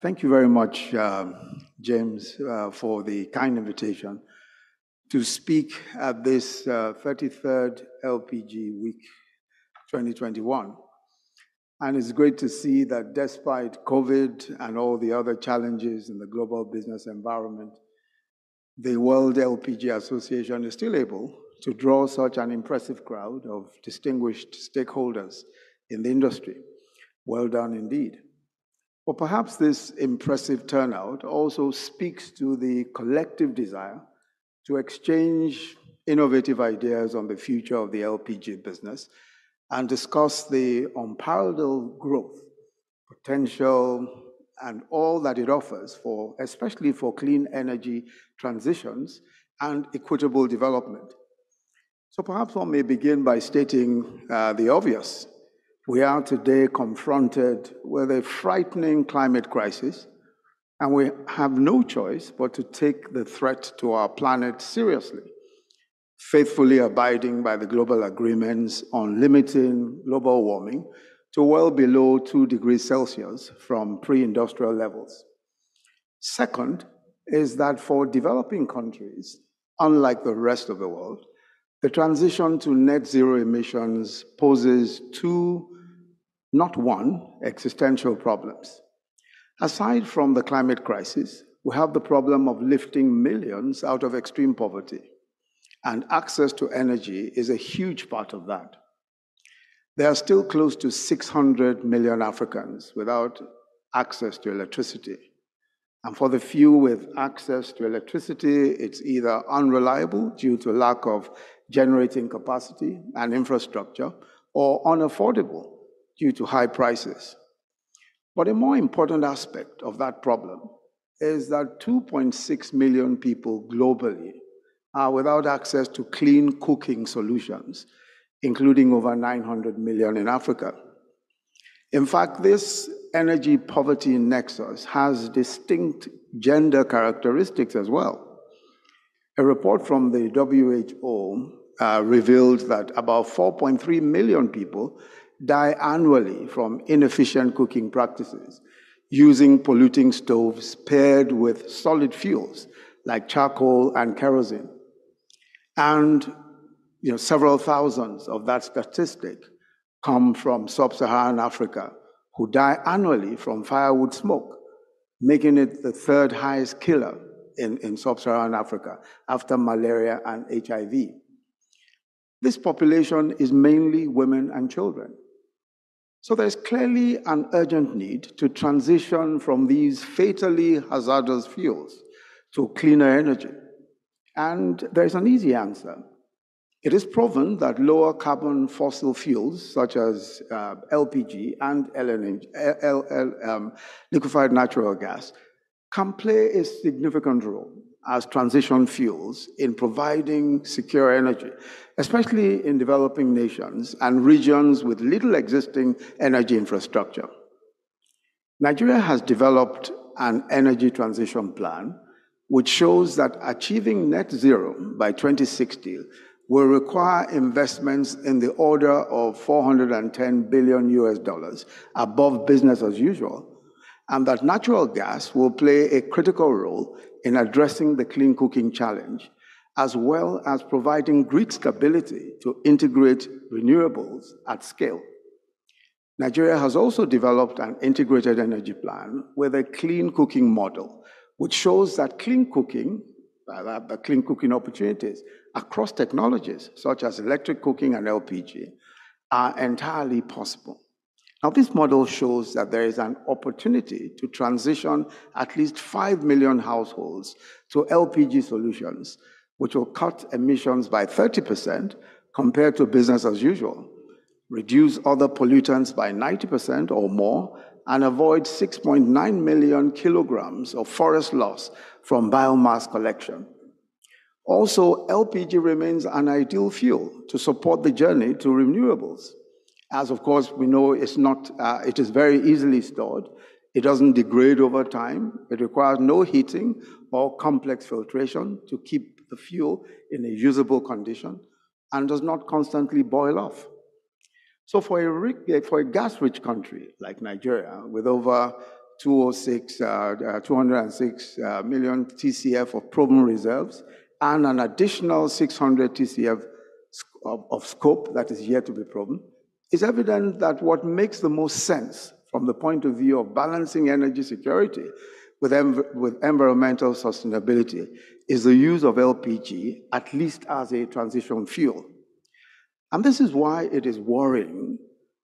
Thank you very much, um, James, uh, for the kind invitation to speak at this uh, 33rd LPG Week 2021. And it's great to see that despite COVID and all the other challenges in the global business environment, the World LPG Association is still able to draw such an impressive crowd of distinguished stakeholders in the industry. Well done indeed. But perhaps this impressive turnout also speaks to the collective desire to exchange innovative ideas on the future of the LPG business and discuss the unparalleled growth, potential, and all that it offers for, especially for clean energy transitions and equitable development. So perhaps one may begin by stating uh, the obvious. We are today confronted with a frightening climate crisis, and we have no choice but to take the threat to our planet seriously, faithfully abiding by the global agreements on limiting global warming to well below 2 degrees Celsius from pre industrial levels. Second is that for developing countries, unlike the rest of the world, the transition to net zero emissions poses two not one, existential problems. Aside from the climate crisis, we have the problem of lifting millions out of extreme poverty, and access to energy is a huge part of that. There are still close to 600 million Africans without access to electricity. And for the few with access to electricity, it's either unreliable due to lack of generating capacity and infrastructure, or unaffordable due to high prices. But a more important aspect of that problem is that 2.6 million people globally are without access to clean cooking solutions, including over 900 million in Africa. In fact, this energy poverty nexus has distinct gender characteristics as well. A report from the WHO uh, revealed that about 4.3 million people die annually from inefficient cooking practices, using polluting stoves paired with solid fuels like charcoal and kerosene. And you know, several thousands of that statistic come from sub-Saharan Africa, who die annually from firewood smoke, making it the third highest killer in, in sub-Saharan Africa after malaria and HIV. This population is mainly women and children. So there's clearly an urgent need to transition from these fatally hazardous fuels to cleaner energy. And there's an easy answer. It is proven that lower carbon fossil fuels, such as uh, LPG and LNG, LL, um, liquefied natural gas, can play a significant role as transition fuels in providing secure energy, especially in developing nations and regions with little existing energy infrastructure. Nigeria has developed an energy transition plan which shows that achieving net zero by 2060 will require investments in the order of 410 billion US dollars above business as usual and that natural gas will play a critical role in addressing the clean cooking challenge, as well as providing grid stability to integrate renewables at scale. Nigeria has also developed an integrated energy plan with a clean cooking model, which shows that clean cooking, uh, the clean cooking opportunities across technologies such as electric cooking and LPG are entirely possible. Now, this model shows that there is an opportunity to transition at least 5 million households to LPG solutions, which will cut emissions by 30% compared to business as usual, reduce other pollutants by 90% or more, and avoid 6.9 million kilograms of forest loss from biomass collection. Also, LPG remains an ideal fuel to support the journey to renewables as of course we know it's not, uh, it is very easily stored. It doesn't degrade over time. It requires no heating or complex filtration to keep the fuel in a usable condition and does not constantly boil off. So for a, for a gas-rich country like Nigeria, with over 206, uh, 206 uh, million TCF of proven reserves and an additional 600 TCF of, of scope that is yet to be proven, it's evident that what makes the most sense from the point of view of balancing energy security with, env with environmental sustainability is the use of LPG, at least as a transition fuel. And this is why it is worrying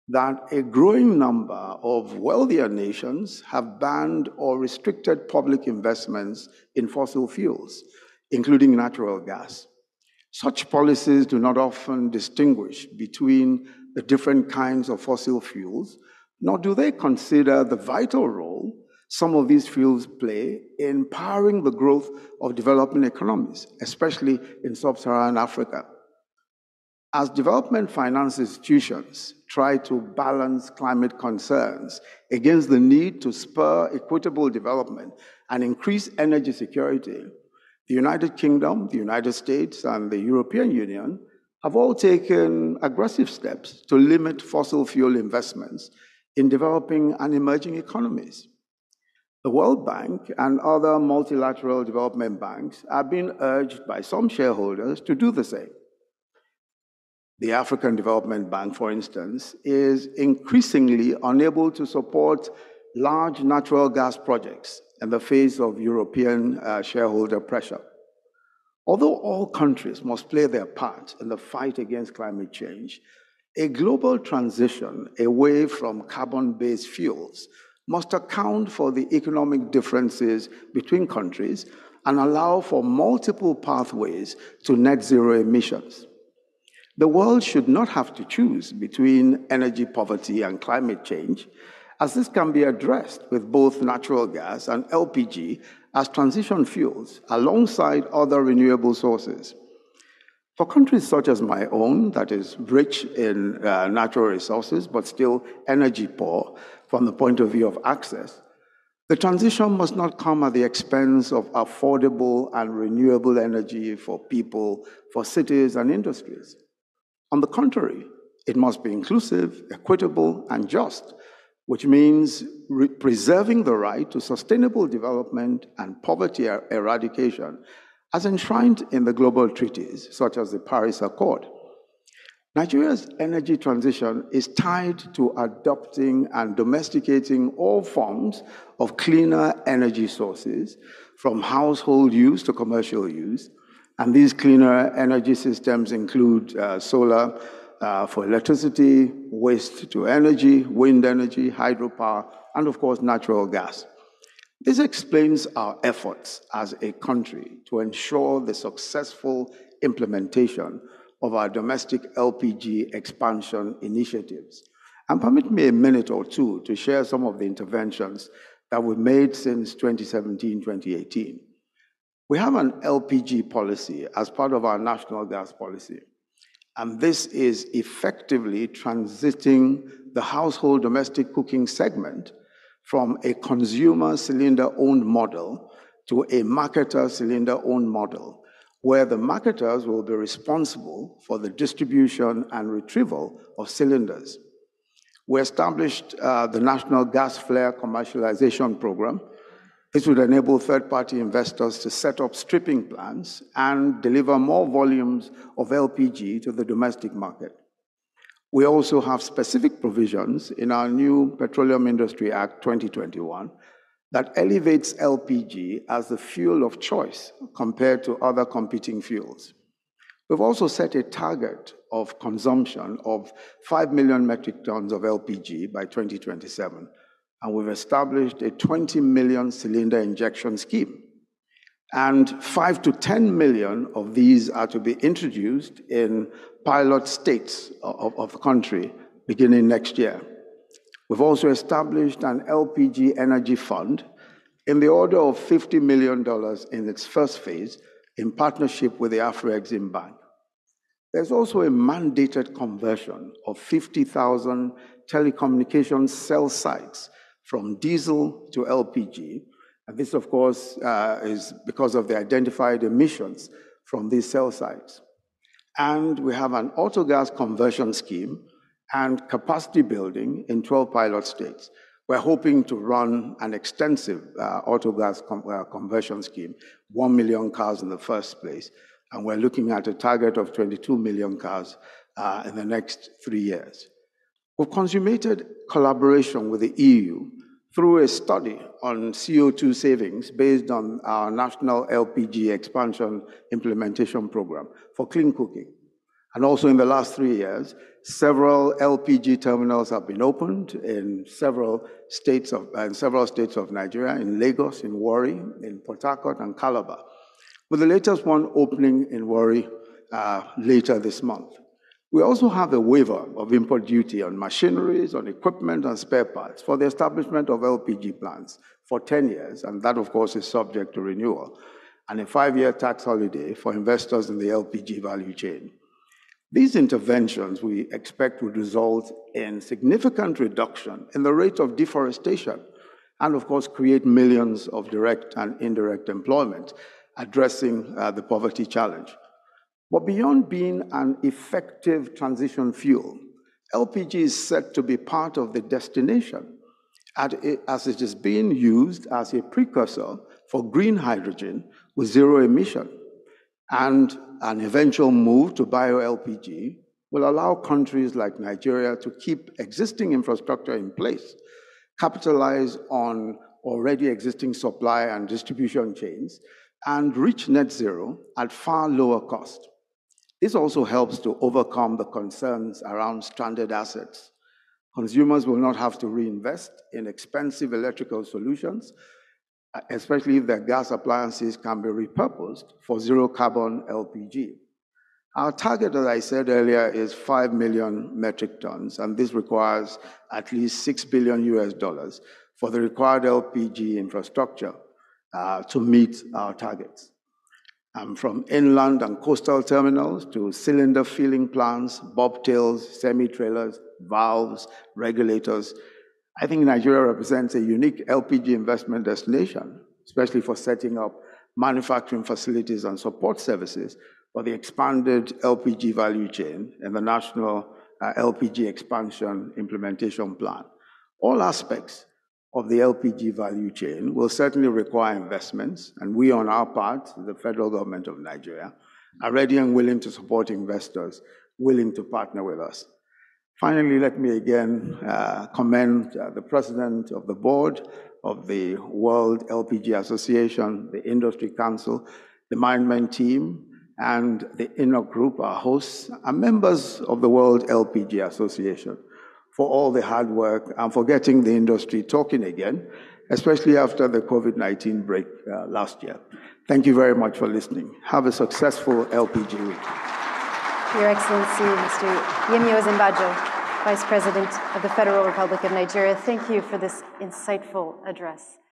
that a growing number of wealthier nations have banned or restricted public investments in fossil fuels, including natural gas. Such policies do not often distinguish between the different kinds of fossil fuels, nor do they consider the vital role some of these fuels play in powering the growth of developing economies, especially in sub Saharan Africa. As development finance institutions try to balance climate concerns against the need to spur equitable development and increase energy security, the United Kingdom, the United States, and the European Union have all taken aggressive steps to limit fossil fuel investments in developing and emerging economies. The World Bank and other multilateral development banks are being urged by some shareholders to do the same. The African Development Bank, for instance, is increasingly unable to support large natural gas projects in the face of European uh, shareholder pressure. Although all countries must play their part in the fight against climate change, a global transition away from carbon based fuels must account for the economic differences between countries and allow for multiple pathways to net zero emissions. The world should not have to choose between energy poverty and climate change, as this can be addressed with both natural gas and LPG as transition fuels alongside other renewable sources. For countries such as my own, that is rich in uh, natural resources but still energy poor from the point of view of access, the transition must not come at the expense of affordable and renewable energy for people, for cities and industries. On the contrary, it must be inclusive, equitable, and just, which means preserving the right to sustainable development and poverty er eradication as enshrined in the global treaties, such as the Paris Accord. Nigeria's energy transition is tied to adopting and domesticating all forms of cleaner energy sources, from household use to commercial use, and these cleaner energy systems include uh, solar uh, for electricity, waste to energy, wind energy, hydropower, and of course, natural gas. This explains our efforts as a country to ensure the successful implementation of our domestic LPG expansion initiatives. And permit me a minute or two to share some of the interventions that we've made since 2017 2018. We have an LPG policy as part of our national gas policy. And this is effectively transiting the household domestic cooking segment from a consumer cylinder owned model to a marketer cylinder owned model, where the marketers will be responsible for the distribution and retrieval of cylinders. We established uh, the National Gas Flare Commercialization Program, this would enable third-party investors to set up stripping plants and deliver more volumes of LPG to the domestic market. We also have specific provisions in our new Petroleum Industry Act 2021 that elevates LPG as the fuel of choice compared to other competing fuels. We've also set a target of consumption of 5 million metric tons of LPG by 2027 and we've established a 20 million cylinder injection scheme. And 5 to 10 million of these are to be introduced in pilot states of, of the country beginning next year. We've also established an LPG energy fund in the order of $50 million in its first phase in partnership with the Afro-Exim Bank. There's also a mandated conversion of 50,000 telecommunications cell sites from diesel to LPG. And this, of course, uh, is because of the identified emissions from these cell sites. And we have an autogas conversion scheme and capacity building in 12 pilot states, We're hoping to run an extensive uh, autogas com uh, conversion scheme, 1 million cars in the first place, and we're looking at a target of 22 million cars uh, in the next three years. We've consummated collaboration with the EU through a study on CO2 savings based on our national LPG expansion implementation program for clean cooking. And also in the last three years, several LPG terminals have been opened in several states of, in several states of Nigeria, in Lagos, in Warri, in Port Harcourt, and Calabar, with the latest one opening in Warri uh, later this month. We also have a waiver of import duty on machineries, on equipment, and spare parts for the establishment of LPG plants for 10 years, and that, of course, is subject to renewal, and a five year tax holiday for investors in the LPG value chain. These interventions we expect would result in significant reduction in the rate of deforestation and, of course, create millions of direct and indirect employment, addressing uh, the poverty challenge. But beyond being an effective transition fuel, LPG is set to be part of the destination as it is being used as a precursor for green hydrogen with zero emission. And an eventual move to bio-LPG will allow countries like Nigeria to keep existing infrastructure in place, capitalize on already existing supply and distribution chains, and reach net zero at far lower cost. This also helps to overcome the concerns around stranded assets. Consumers will not have to reinvest in expensive electrical solutions, especially if their gas appliances can be repurposed for zero carbon LPG. Our target, as I said earlier, is 5 million metric tons, and this requires at least 6 billion US dollars for the required LPG infrastructure uh, to meet our targets um, from inland and coastal terminals to cylinder filling plants, bobtails, semi-trailers, valves, regulators. I think Nigeria represents a unique LPG investment destination, especially for setting up manufacturing facilities and support services for the expanded LPG value chain and the National uh, LPG Expansion Implementation Plan. All aspects of the LPG value chain will certainly require investments, and we, on our part, the federal government of Nigeria, are ready and willing to support investors willing to partner with us. Finally, let me again uh, commend uh, the president of the board of the World LPG Association, the Industry Council, the management team, and the ENOC Group, our hosts, are members of the World LPG Association for all the hard work and for getting the industry talking again, especially after the COVID 19 break uh, last year. Thank you very much for listening. Have a successful LPG week. Your Excellency, Mr. Yemi Osinbajo, Vice President of the Federal Republic of Nigeria, thank you for this insightful address.